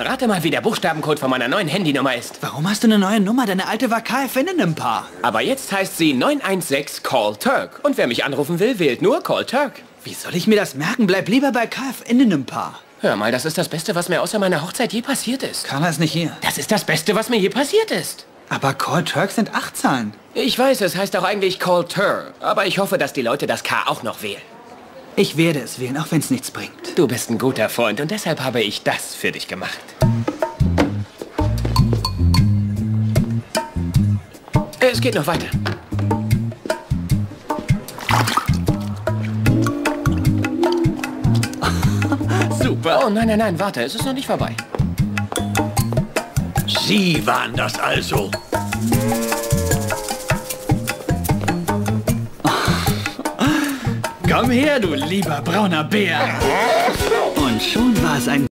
Rate mal, wie der Buchstabencode von meiner neuen Handynummer ist. Warum hast du eine neue Nummer? Deine alte war KFN in einem Paar. Aber jetzt heißt sie 916 Call Turk. Und wer mich anrufen will, wählt nur Call Turk. Wie soll ich mir das merken? Bleib lieber bei KFN in einem Paar. Hör mal, das ist das Beste, was mir außer meiner Hochzeit je passiert ist. Carla ist nicht hier. Das ist das Beste, was mir je passiert ist. Aber Call Turk sind acht Zahlen. Ich weiß, es heißt auch eigentlich Call Tur. Aber ich hoffe, dass die Leute das K auch noch wählen. Ich werde es wählen, auch wenn es nichts bringt. Du bist ein guter Freund und deshalb habe ich das für dich gemacht. Es geht noch weiter. Super. Oh nein, nein, nein, warte, es ist noch nicht vorbei. Sie waren das also. Komm her, du lieber brauner Bär. Und schon war es ein